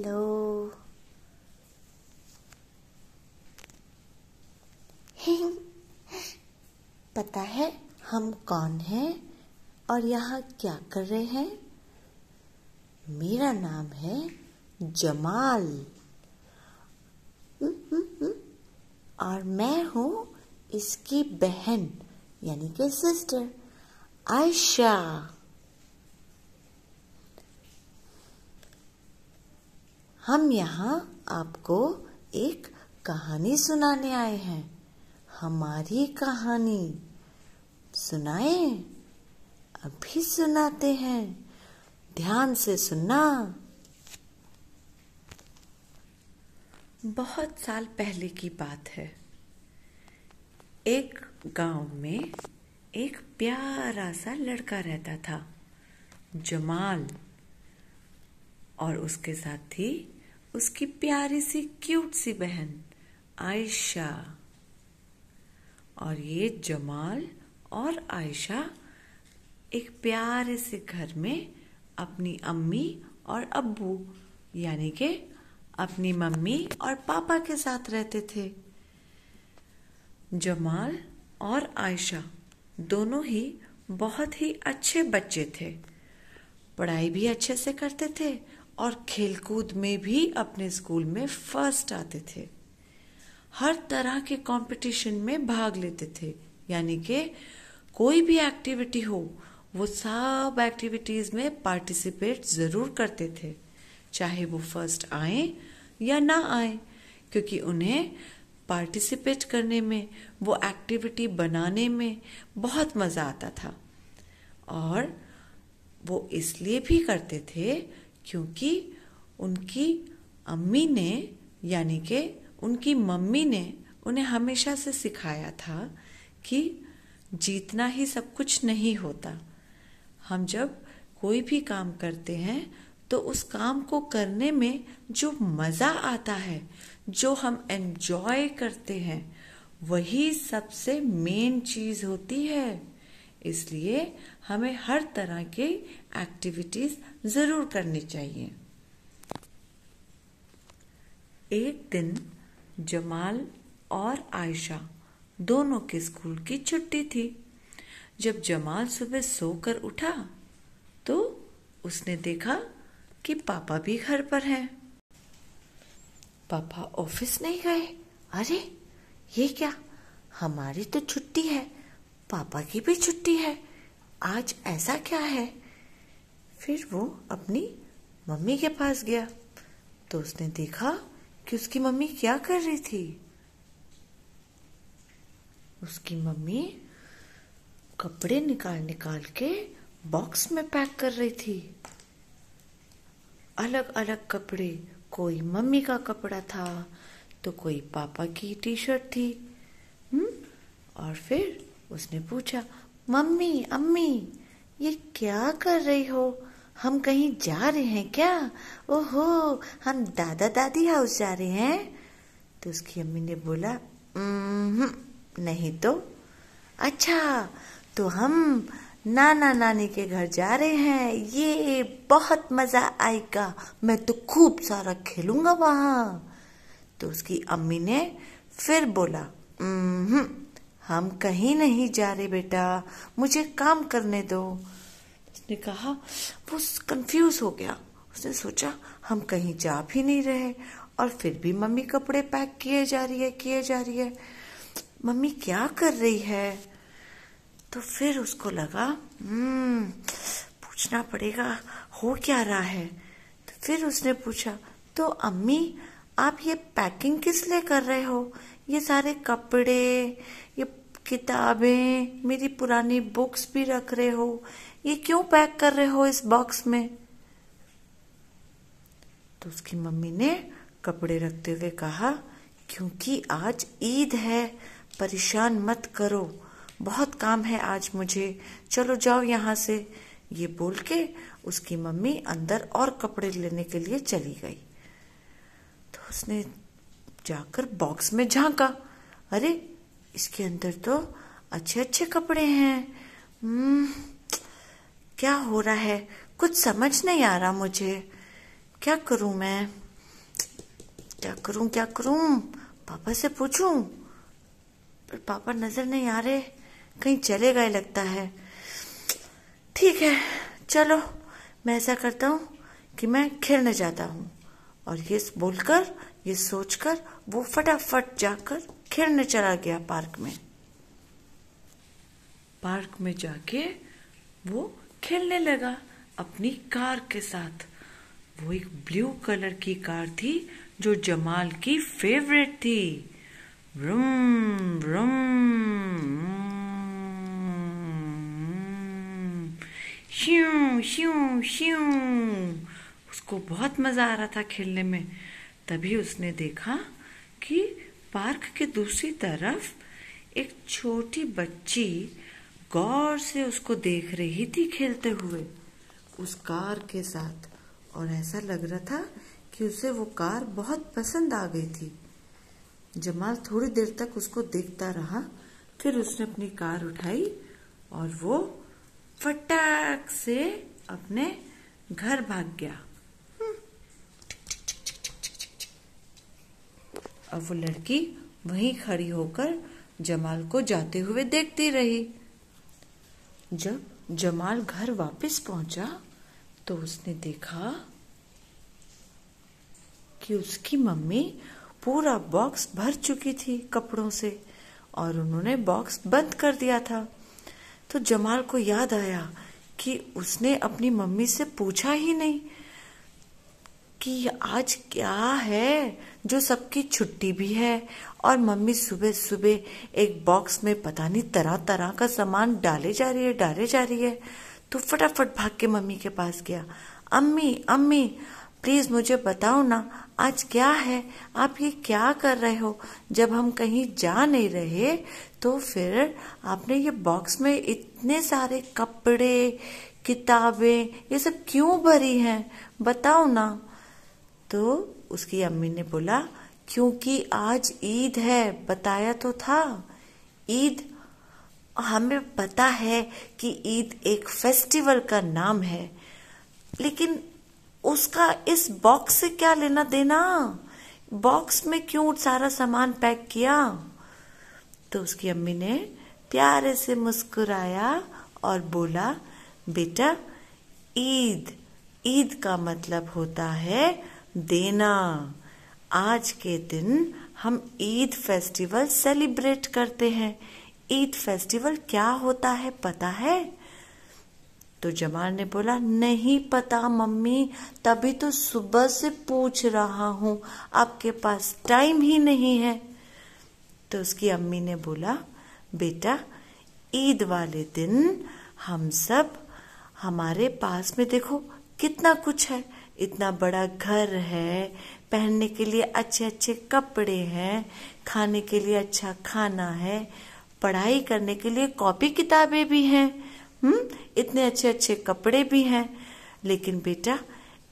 Hello पता है हम कौन हैं और यहाँ क्या कर रहे हैं? मेरा नाम है जमाल। और मैं हूँ इसकी बहन, यानी कि सिस्टर आयशा। हम यहाँ आपको एक कहानी सुनाने आए हैं। हमारी कहानी। सुनाए? अभी सुनाते हैं। ध्यान से सुनना। बहुत साल पहले की बात है। एक गाँव में एक प्यारा सा लड़का रहता था, जमाल। और उसके साथ थी उसकी प्यारी सी क्यूट सी बहन, आयशा। और ये जमाल और आयशा एक प्यारे से घर में अपनी अम्मी और अब्बू, यानी के अपनी मम्मी और पापा के साथ रहते थे। जमाल और आयशा दोनों ही बहुत ही अच्छे बच्चे थे। पढ़ाई भी अच्छे से करते थे और खेलकूद में भी अपने स्कूल में फ़र्स्ट आते थे। हर तरह के कंपटीशन में भाग लेते थे। यानी कि कोई भी एक्टिविटी हो, वो सब एक्टिविटीज़ में पार्टिसिपेट ज़रूर करते थे। चाहे वो फ़र्स्ट आए या ना आए, क्योंकि उन्हें पार्टिसिपेट करने में, वो एक्टिविटी बनाने में बहुत मज़ा आता था। और वो इसलिए भी करते थे क्योंकि उनकी अम्मी ने, यानी कि उनकी मम्मी ने उन्हें हमेशा से सिखाया था कि जीतना ही सब कुछ नहीं होता। हम जब कोई भी काम करते हैं तो उस काम को करने में जो मज़ा आता है, जो हम एंजॉय करते हैं, वही सबसे मेन चीज़ होती है। इसलिए हमें हर तरह के एक्टिविटीज़ ज़रूर करनी चाहिए। एक दिन, जमाल और आयशा दोनों के स्कूल की छुट्टी थी। जब जमाल सुबह सोकर उठा तो उसने देखा कि पापा भी घर पर हैं। पापा ऑफ़िस नहीं गए? अरे, ये क्या? हमारी तो छुट्टी है। पापा की भी छुट्टी है। आज ऐसा क्या है? फिर वो अपनी मम्मी के पास गया। तो उसने देखा कि उसकी मम्मी क्या कर रही थी। उसकी मम्मी कपड़े निकाल निकाल के बॉक्स में पैक कर रही थी। अलग अलग कपड़े। कोई मम्मी का कपड़ा था तो कोई पापा की टी शर्ट थी। हम्म और फिर उसने पूछा, मम्मी, अम्मी, ये क्या कर रही हो? हम कहीं जा रहे हैं क्या? ओहो, हम दादा दादी हाउस जा रहे हैं? तो उसकी अम्मी ने बोला नहीं तो। अच्छा तो हम नाना नानी के घर जा रहे हैं। ये बहुत मज़ा आएगा। मैं तो खूब सारा खेलूँगा वहाँ। तो उसकी अम्मी ने फिर बोला हम कहीं नहीं जा रहे बेटा, मुझे काम करने दो। उसने कहा, वो कंफ्यूज हो गया। उसने सोचा, हम कहीं जा भी नहीं रहे और फिर भी मम्मी कपड़े पैक किए जा रही है, किए जा रही है। मम्मी क्या कर रही है? तो फिर उसको लगा हम्म पूछना पड़ेगा, हो क्या रहा है? तो फिर उसने पूछा तो अम्मी, आप ये पैकिंग किस लिए कर रहे हो? ये सारे कपड़े, ये किताबें, मेरी पुरानी बुक्स भी रख रहे हो। ये क्यों पैक कर रहे हो इस बॉक्स में? तो उसकी मम्मी ने कपड़े रखते हुए कहा, क्योंकि आज ईद है, परेशान मत करो। बहुत काम है आज मुझे। चलो जाओ यहाँ से। ये बोल के उसकी मम्मी अंदर और कपड़े लेने के लिए चली गई। तो उसने जाकर बॉक्स में झांका। अरे इसके अंदर तो अच्छे अच्छे कपड़े हैं। हम्म क्या हो रहा है? कुछ समझ नहीं आ रहा मुझे। क्या करूँ मैं? क्या करूँ क्या करूँ? पापा से पूछूँ? पर पापा नज़र नहीं आ रहे। कहीं चले गए लगता है। ठीक है, चलो, मैं ऐसा करता हूँ कि मैं खेलने जाता हूँ। और ये बोलकर, ये सोचकर, वो फटाफट जाकर खेलने चला गया पार्क में। पार्क में जाके वो खेलने लगा अपनी कार के साथ। वो एक ब्लू कलर की कार थी जो जमाल की फेवरेट थी। रूम रूम श्यू श्यू श्यू उसको बहुत मज़ा आ रहा था खेलने में। तभी उसने देखा कि पार्क के दूसरी तरफ़ एक छोटी बच्ची गौर से उसको देख रही थी खेलते हुए, उस कार के साथ। और ऐसा लग रहा था कि उसे वो कार बहुत पसंद आ गई थी। जमाल थोड़ी देर तक उसको देखता रहा, फिर उसने अपनी कार उठाई और वो फटाक से अपने घर भाग गया। अब वो लड़की वहीं खड़ी होकर जमाल को जाते हुए देखती रही। जब जमाल घर वापस पहुँचा तो उसने देखा कि उसकी मम्मी पूरा बॉक्स भर चुकी थी कपड़ों से और उन्होंने बॉक्स बंद कर दिया था। तो जमाल को याद आया कि उसने अपनी मम्मी से पूछा ही नहीं कि आज क्या है जो सबकी छुट्टी भी है? और मम्मी सुबह सुबह एक बॉक्स में पता नहीं तरह तरह का सामान डाले जा रही है, डाले जा रही है। तो फटाफट भाग के मम्मी के पास गया। अम्मी अम्मी प्लीज़ मुझे बताओ ना, आज क्या है? आप ये क्या कर रहे हो? जब हम कहीं जा नहीं रहे तो फिर आपने ये बॉक्स में इतने सारे कपड़े, किताबें, ये सब क्यों भरी हैं? बताओ ना। तो उसकी अम्मी ने बोला, क्योंकि आज ईद है, बताया तो था। ईद, हमें पता है कि ईद एक फेस्टिवल का नाम है, लेकिन उसका इस बॉक्स से क्या लेना देना? बॉक्स में क्यों सारा सामान पैक किया? तो उसकी अम्मी ने प्यारे से मुस्कुराया और बोला, बेटा, ईद ईद का मतलब होता है देना। आज के दिन हम ईद फेस्टिवल सेलिब्रेट करते हैं। ईद फेस्टिवल क्या होता है पता है? तो जमाल ने बोला, नहीं पता मम्मी, तभी तो सुबह से पूछ रहा हूँ, आपके पास टाइम ही नहीं है। तो उसकी अम्मी ने बोला, बेटा, ईद वाले दिन हम सब, हमारे पास में देखो कितना कुछ है। इतना बड़ा घर है, पहनने के लिए अच्छे अच्छे कपड़े हैं, खाने के लिए अच्छा खाना है, पढ़ाई करने के लिए कॉपी किताबें भी हैं हम्म इतने अच्छे अच्छे कपड़े भी हैं। लेकिन बेटा,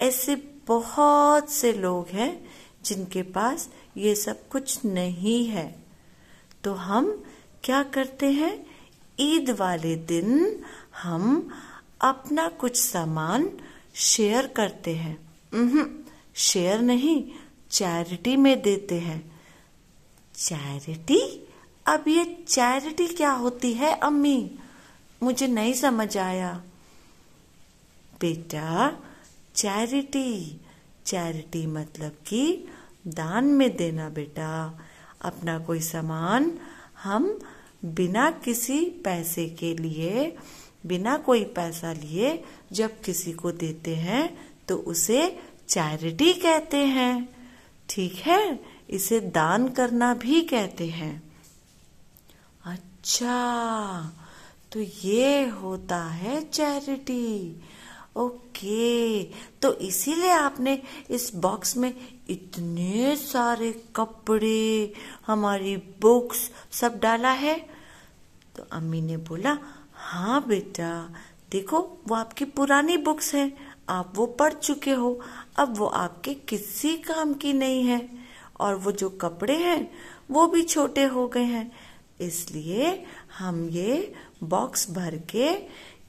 ऐसे बहुत से लोग हैं जिनके पास ये सब कुछ नहीं है। तो हम क्या करते हैं? ईद वाले दिन हम अपना कुछ सामान शेयर करते हैं। शेयर नहीं, चैरिटी में देते हैं। चैरिटी? अब ये चैरिटी क्या होती है, अम्मी? मुझे नहीं समझ आया। बेटा, चैरिटी। चैरिटी मतलब कि दान में देना बेटा। अपना कोई सामान हम बिना किसी पैसे के लिए बिना कोई पैसा लिए जब किसी को देते हैं तो उसे चैरिटी कहते हैं। ठीक है? इसे दान करना भी कहते हैं। अच्छा तो ये होता है चैरिटी ओके तो इसीलिए आपने इस बॉक्स में इतने सारे कपड़े, हमारी बुक्स सब डाला है। तो अम्मी ने बोला हाँ बेटा, देखो, वो आपकी पुरानी बुक्स हैं। आप वो पढ़ चुके हो। अब वो आपके किसी काम की नहीं है। और वो जो कपड़े हैं, वो भी छोटे हो गए हैं। इसलिए हम ये बॉक्स भर के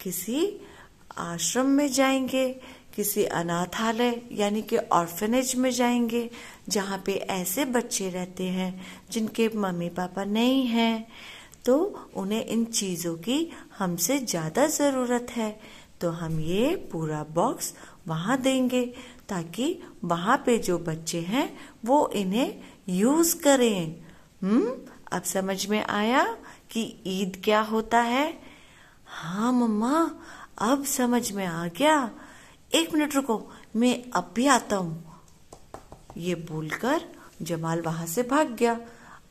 किसी आश्रम में जाएँगे, किसी अनाथालय, यानी कि ऑर्फेनेज में जाएँगे, जहाँ पे ऐसे बच्चे रहते हैं जिनके मम्मी पापा नहीं हैं। तो उन्हें इन चीज़ों की हमसे ज़्यादा ज़रूरत है। तो हम ये पूरा बॉक्स वहाँ देंगे ताकि वहाँ पे जो बच्चे हैं वो इन्हें यूज़ करें। हम्म अब समझ में आया कि ईद क्या होता है? हाँ मम्मा, अब समझ में आ गया। एक मिनट रुको, मैं अब भी आता हूँ। ये बोलकर जमाल वहाँ से भाग गया।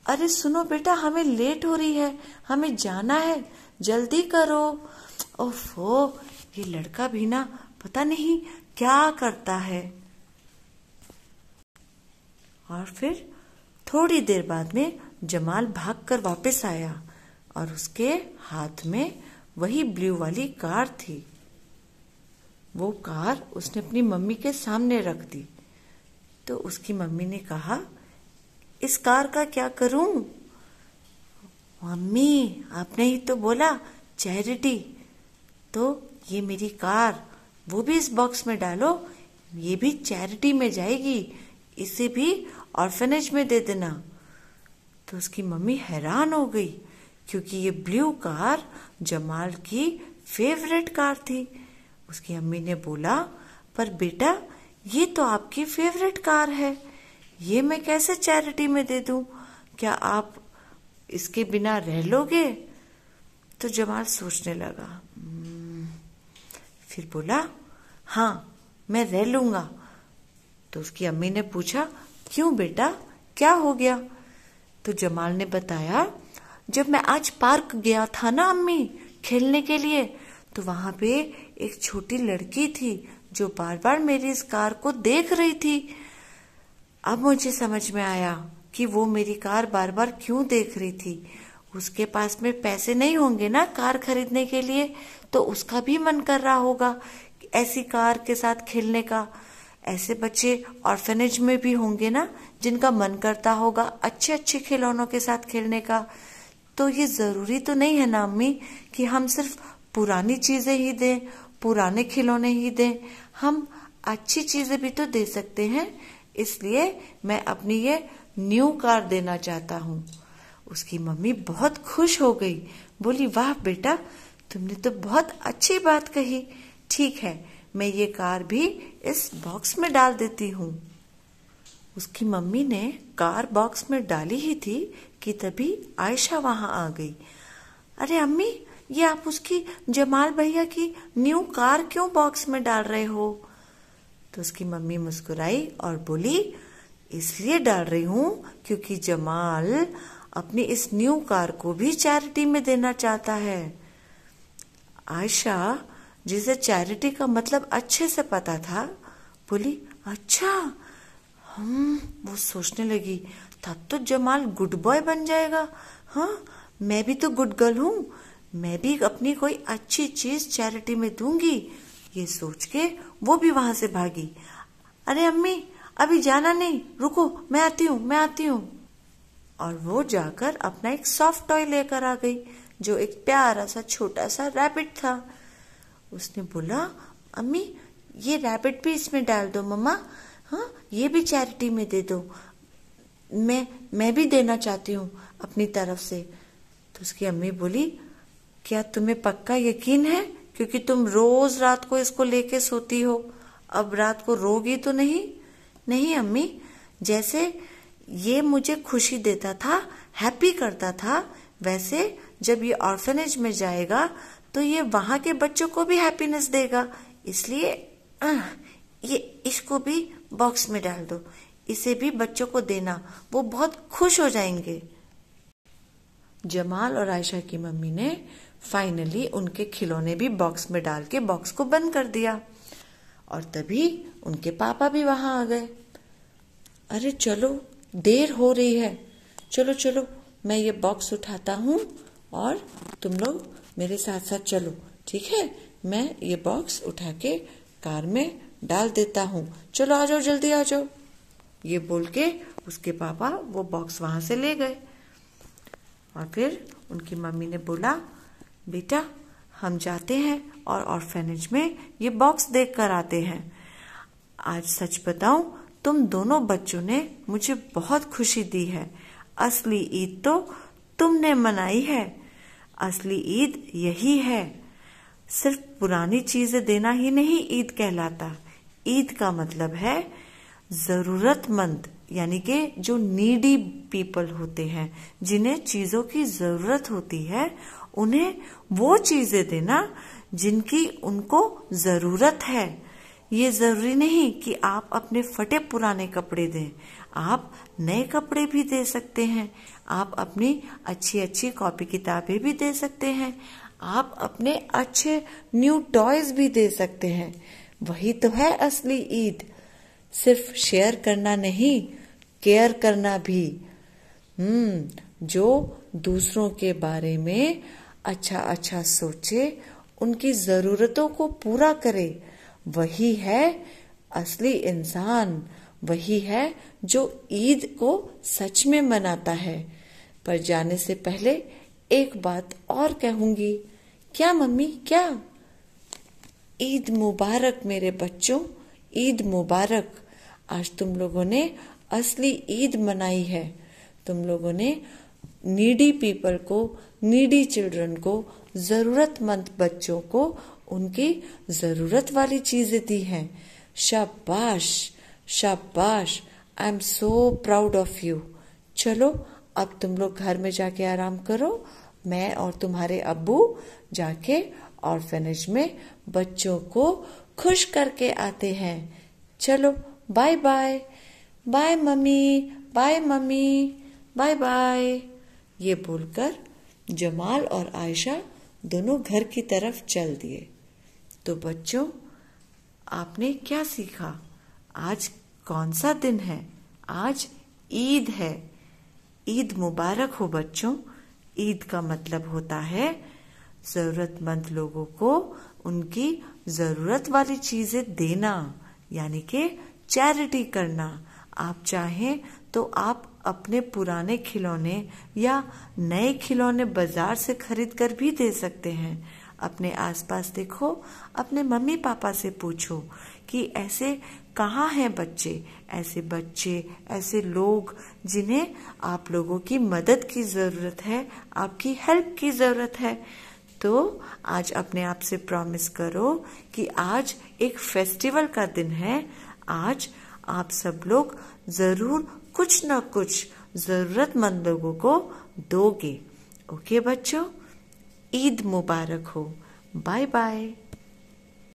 अरे सुनो बेटा, हमें लेट हो रही है, हमें जाना है, जल्दी करो। ओफो, ये लड़का भी ना, पता नहीं क्या करता है। और फिर थोड़ी देर बाद में जमाल भागकर वापस आया, और उसके हाथ में वही ब्लू वाली कार थी। वो कार उसने अपनी मम्मी के सामने रख दी। तो उसकी मम्मी ने कहा इस कार का क्या करूँ? मम्मी, आपने ही तो बोला, चैरिटी। तो ये मेरी कार, वो भी इस बॉक्स में डालो, ये भी चैरिटी में जाएगी। इसे भी ऑर्फेनेज में दे देना। तो उसकी मम्मी हैरान हो गई, क्योंकि ये ब्लू कार जमाल की फेवरेट कार थी। उसकी अम्मी ने बोला, पर बेटा, ये तो आपकी फेवरेट कार है। ये मैं कैसे चैरिटी में दे दूँ? क्या आप इसके बिना रह लोगे? तो जमाल सोचने लगा। फिर बोला हाँ मैं रह लूँगा। तो उसकी अम्मी ने पूछा, क्यों बेटा? क्या हो गया? तो जमाल ने बताया, जब मैं आज पार्क गया था ना अम्मी, खेलने के लिए तो वहाँ पे एक छोटी लड़की थी, जो बार बार मेरी इस कार को देख रही थी। अब मुझे समझ में आया कि वो मेरी कार बार बार क्यों देख रही थी। उसके पास में पैसे नहीं होंगे ना कार खरीदने के लिए? तो उसका भी मन कर रहा होगा ऐसी कार के साथ खेलने का। ऐसे बच्चे ऑर्फेनेज में भी होंगे ना, जिनका मन करता होगा अच्छे अच्छे खिलौनों के साथ खेलने का। तो ये ज़रूरी तो नहीं है ना, अम्मी, कि हम सिर्फ़ पुरानी चीज़ें ही दें, पुराने खिलौने ही दें। हम अच्छी चीज़ें भी तो दे सकते हैं इसलिए मैं अपनी ये न्यू कार देना चाहता हूँ। उसकी मम्मी बहुत खुश हो गई। बोली, वाह बेटा, तुमने तो बहुत अच्छी बात कही। ठीक है, मैं ये कार भी इस बॉक्स में डाल देती हूँ। उसकी मम्मी ने कार बॉक्स में डाली ही थी कि तभी आयशा वहाँ आ गई। अरे अम्मी, ये आप उसकी जमाल भैया की न्यू कार क्यों बॉक्स में डाल रहे हो? तो उसकी मम्मी मुस्कुराई और बोली, इसलिए डाल रही हूँ क्योंकि जमाल अपनी इस न्यू कार को भी चैरिटी में देना चाहता है। आयशा, जिसे चैरिटी का मतलब अच्छे से पता था, बोली अच्छा हम वो सोचने लगी, तब तो जमाल गुड बॉय बन जाएगा। हाँ मैं भी तो गुड गर्ल हूँ, मैं भी अपनी कोई अच्छी चीज़ चैरिटी में दूँगी। ये सोच के वो भी वहाँ से भागी। अरे अम्मी, अभी जाना नहीं। रुको, मैं आती हूँ, मैं आती हूँ। और वो जाकर अपना एक सॉफ्ट टॉय लेकर आ गई, जो एक प्यारा सा, छोटा सा रैबिट था। उसने बोला, अम्मी, ये रैबिट भी इसमें डाल दो, मम्मा। हाँ ये भी चैरिटी में दे दो। मैं मैं भी देना चाहती हूँ अपनी तरफ़ से। तो उसकी अम्मी बोली, क्या तुम्हें पक्का यकीन है क्योंकि तुम रोज रात को इसको लेके सोती हो। अब रात को रोगी तो नहीं नहीं अम्मी। जैसे ये मुझे खुशी देता था हैप्पी करता था, वैसे जब ये ऑर्फेनेज में जाएगा तो ये वहाँ के बच्चों को भी हैप्पीनेस देगा। इसलिए ये इसको भी बॉक्स में डाल दो। इसे भी बच्चों को देना, वो बहुत खुश हो जाएँगे। जमाल और आयशा की मम्मी ने फाइनली उनके खिलौने भी बॉक्स में डाल के बॉक्स को बंद कर दिया। और तभी उनके पापा भी वहाँ आ गए। अरे चलो, देर हो रही है। चलो चलो, मैं ये बॉक्स उठाता हूँ और तुम लोग मेरे साथ साथ चलो। ठीक है? मैं ये बॉक्स उठा के कार में डाल देता हूँ। चलो, आ जाओ, जल्दी आ जाओ। ये बोल के उसके पापा वो बॉक्स वहाँ से ले गए। और फिर उनकी मम्मी ने बोला बेटा, हम जाते हैं और ऑर्फेनेज में ये बॉक्स देख कर आते हैं। आज सच बताऊँ, तुम दोनों बच्चों ने मुझे बहुत खुशी दी है। असली ईद तो तुमने मनाई है। असली ईद यही है। सिर्फ़ पुरानी चीज़ें देना ही नहीं ईद कहलाता। ईद का मतलब है जरूरतमंद, यानी कि जो नीडी पीपल होते हैं, जिन्हें चीज़ों की ज़रूरत होती है उन्हें वो चीज़ें देना जिनकी उनको ज़रूरत है। ये ज़रूरी नहीं कि आप अपने फटे पुराने कपड़े दें। आप नए कपड़े भी दे सकते हैं। आप अपनी अच्छी अच्छी कॉपी किताबें भी दे सकते हैं। आप अपने अच्छे न्यू टॉयज भी दे सकते हैं। वही तो है असली ईद। सिर्फ़ शेयर करना नहीं, केयर करना भी। हम्म जो दूसरों के बारे में अच्छा अच्छा सोचे, उनकी जरूरतों को पूरा करे। वही है असली इंसान, वही है जो ईद को सच में मनाता है। पर जाने से पहले एक बात और कहूँगी। क्या मम्मी, क्या? ईद मुबारक मेरे बच्चों, ईद मुबारक। आज तुम लोगों ने असली ईद मनाई है। तुम लोगों ने नीडी पीपल को नीडी चिल्ड्रन को, जरूरतमंद बच्चों को उनकी ज़रूरत वाली चीज़ें दी हैं। शाबाश शाबाश I am so proud of you चलो, अब तुम लोग घर में जाके आराम करो, मैं और तुम्हारे अब्बू जाके और ऑर्फेनेज में बच्चों को खुश करके आते हैं। चलो bye bye bye mummy bye mummy bye bye ये बोलकर जमाल और आयशा दोनों घर की तरफ़ चल दिए। तो बच्चों, आपने क्या सीखा? आज कौन सा दिन है? आज ईद है। ईद मुबारक हो बच्चों। ईद का मतलब होता है जरूरतमंद लोगों को उनकी ज़रूरत वाली चीज़ें देना, यानी कि चैरिटी करना। आप चाहें तो आप अपने पुराने खिलौने या नए खिलौने बाज़ार से खरीद कर भी दे सकते हैं। अपने आसपास देखो, अपने मम्मी पापा से पूछो कि ऐसे कहाँ हैं बच्चे? ऐसे बच्चे, ऐसे लोग जिन्हें आप लोगों की मदद की ज़रूरत है, आपकी हेल्प की ज़रूरत है। तो आज अपने आप से प्रॉमिस करो कि आज एक फेस्टिवल का दिन है। आज आप सब लोग ज़रूर कुछ ना कुछ जरूरतमंद लोगों को दोगे। ओके बच्चों? ईद मुबारक हो। Bye bye.